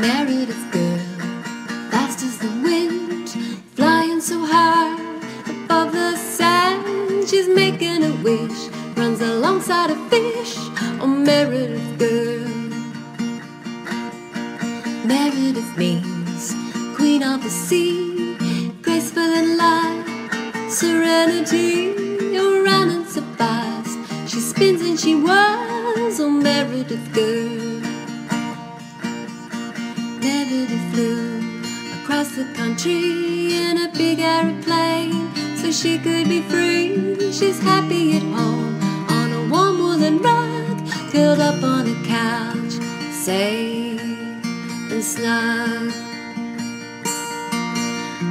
Meredith girl, fast as the wind, flying so high above the sand. She's making a wish, runs alongside a fish. Oh, Meredith girl. Meredith means queen of the sea, graceful and light, serenity. Oh, running so fast, she spins and she whirls. Oh, Meredith girl. The country in a big aeroplane so she could be free. She's happy at home on a warm woolen rug, curled up on a couch, safe and snug.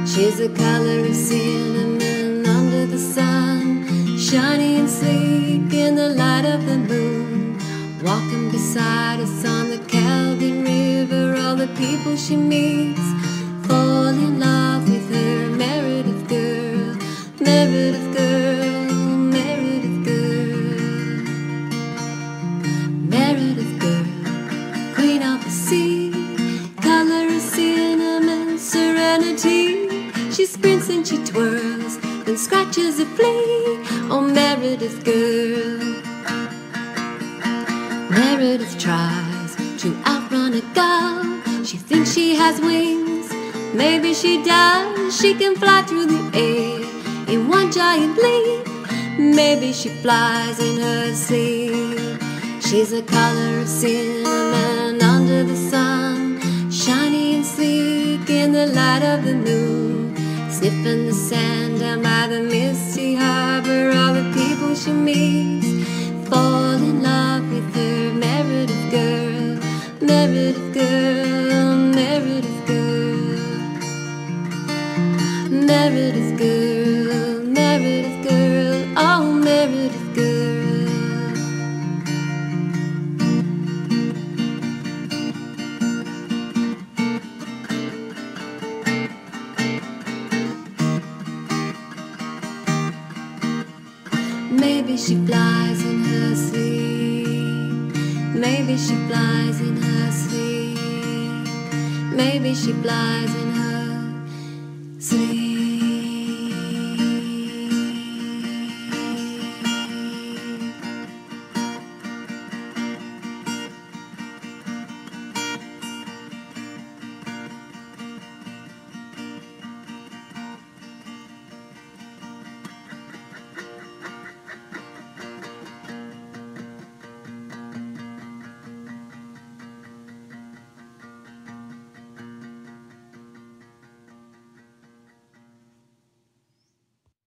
She's the color of cinnamon under the sun, shiny and sleek in the light of the moon. Walking beside us on the Kalgan River, all the people she meets Meredith girl, Meredith girl, Meredith girl, queen of the sea, color of cinnamon, serenity. She sprints and she twirls, then scratches a flea. Oh, Meredith girl. Meredith tries to outrun a gull. She thinks she has wings. Maybe she does. She can fly through the air in one giant leap. Maybe she flies in her sleep. She's a color of cinnamon under the sun, shiny and sleek in the light of the moon. Sniffing the sand down by the misty harbor, all the people she meets fall in love with her. Meredith girl, Meredith girl, Meredith girl, Meredith girl, Maybe she flies in her sleep. Maybe she flies in her sleep. Maybe she flies in her sleep.